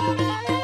Música